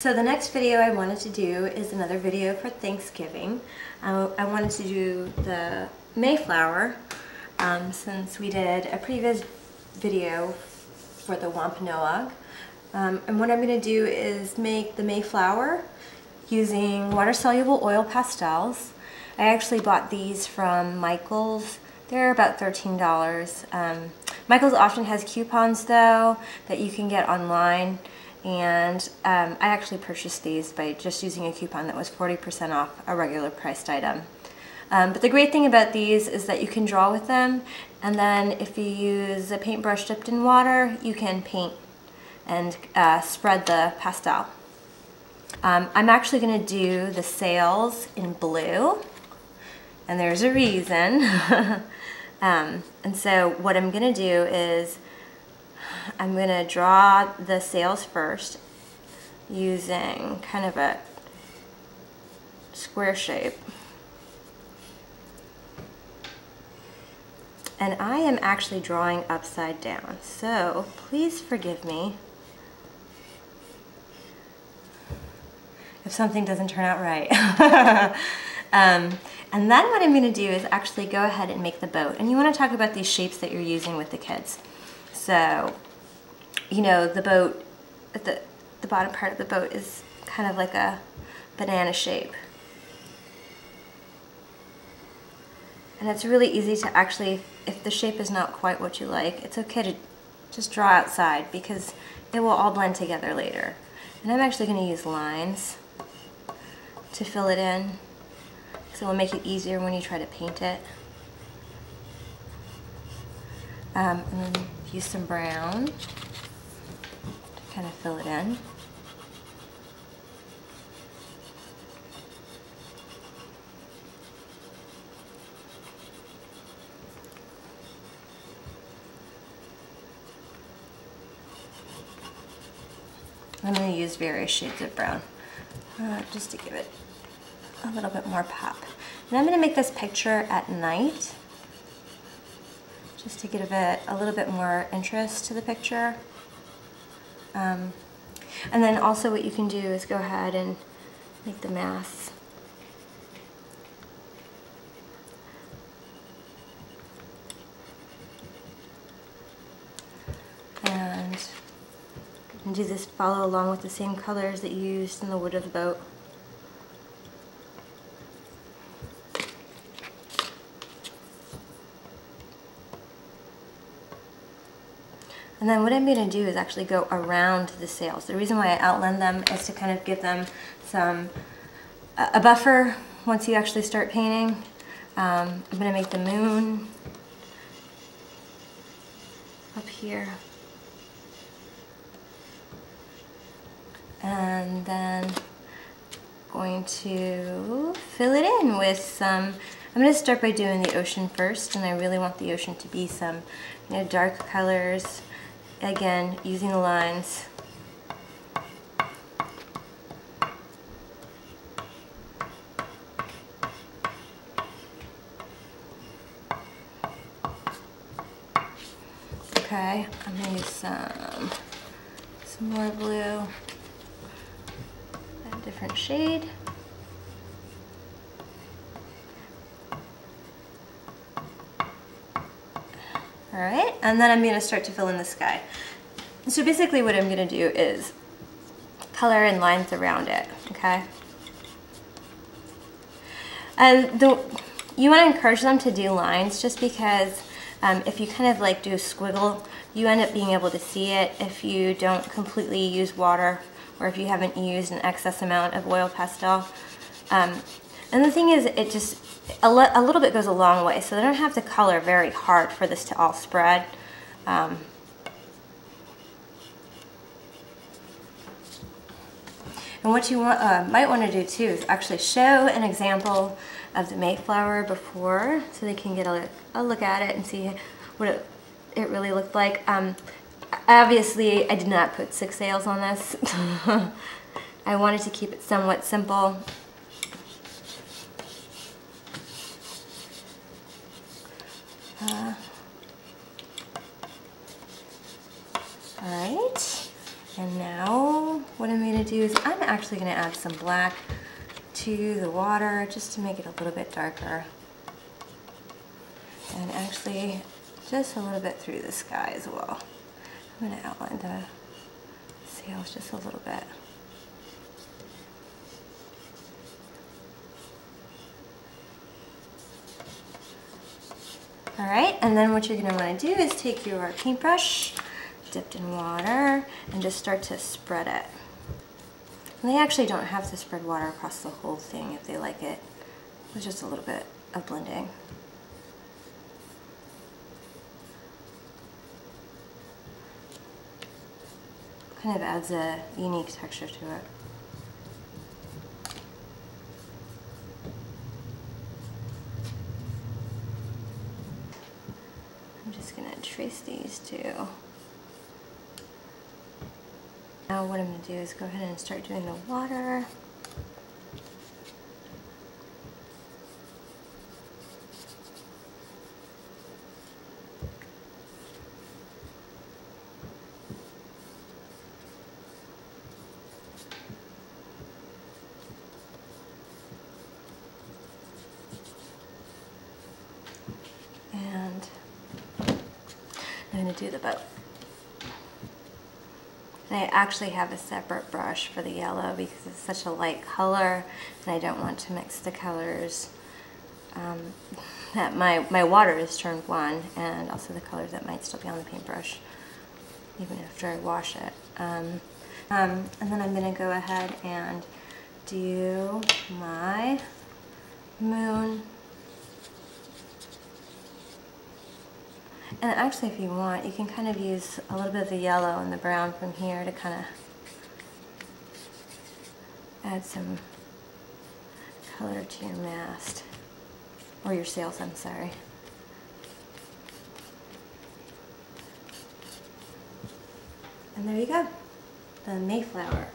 So the next video I wanted to do is another video for Thanksgiving. Uh, I wanted to do the Mayflower um, since we did a previous video for the Wampanoag. Um, and what I'm going to do is make the Mayflower using water-soluble oil pastels. I actually bought these from Michael's. They're about $13. Um, Michael's often has coupons though that you can get online and um, I actually purchased these by just using a coupon that was 40% off a regular priced item. Um, but the great thing about these is that you can draw with them and then if you use a paintbrush dipped in water you can paint and uh, spread the pastel. Um, I'm actually going to do the sails in blue and there's a reason. um, and so what I'm going to do is I'm going to draw the sails first using kind of a square shape. And I am actually drawing upside down, so please forgive me if something doesn't turn out right. um, and then what I'm going to do is actually go ahead and make the boat. And you want to talk about these shapes that you're using with the kids. So you know, the boat, the, the bottom part of the boat is kind of like a banana shape. And it's really easy to actually, if the shape is not quite what you like, it's okay to just draw outside because it will all blend together later. And I'm actually going to use lines to fill it in so it will make it easier when you try to paint it. Um, and then use some brown kind of fill it in. I'm going to use various shades of brown uh, just to give it a little bit more pop. And I'm going to make this picture at night just to give it a little bit more interest to the picture. Um, and then also what you can do is go ahead and make the mast. And, and do this follow along with the same colors that you used in the wood of the boat. And then what I'm going to do is actually go around the sails. The reason why I outline them is to kind of give them some, a buffer once you actually start painting. Um, I'm going to make the moon up here. And then going to fill it in with some, I'm going to start by doing the ocean first and I really want the ocean to be some you know, dark colors again using the lines Okay, I'm gonna use some, some more blue, a different shade. All right, and then I'm gonna start to fill in the sky. So basically what I'm gonna do is color in lines around it, okay? And the, you wanna encourage them to do lines just because um, if you kind of like do a squiggle, you end up being able to see it if you don't completely use water or if you haven't used an excess amount of oil pastel. Um, and the thing is, it just, a, a, little bit goes a long way, so they don't have to color very hard for this to all spread. Um, and what you want, uh, might want to do too is actually show an example of the Mayflower before so they can get a, a look at it and see what it, it really looked like. Um, obviously, I did not put six sails on this. I wanted to keep it somewhat simple Uh, all right, and now I'm actually gonna add some black to the water just to make it a little bit darker. And actually just a little bit through the sky as well. I'm gonna outline the sails just a little bit. All right, and then what you're gonna wanna do is take your paintbrush, dipped in water, and just start to spread it. And they actually don't have to spread water across the whole thing if they like it with just a little bit of blending. Kind of adds a unique texture to it. I'm just gonna trace these two. Now what I'm gonna do is go ahead and start doing the water. And I'm gonna do the boat. And I actually have a separate brush for the yellow because it's such a light color and I don't want to mix the colors. Um, that my, my water is turned one and also the colors that might still be on the paintbrush even after I wash it. Um, um, and then I'm gonna go ahead and do my moon And actually, if you want, you can kind of use a little bit of the yellow and the brown from here to kind of add some color to your mast. Or your sails, I'm sorry. And there you go, the Mayflower.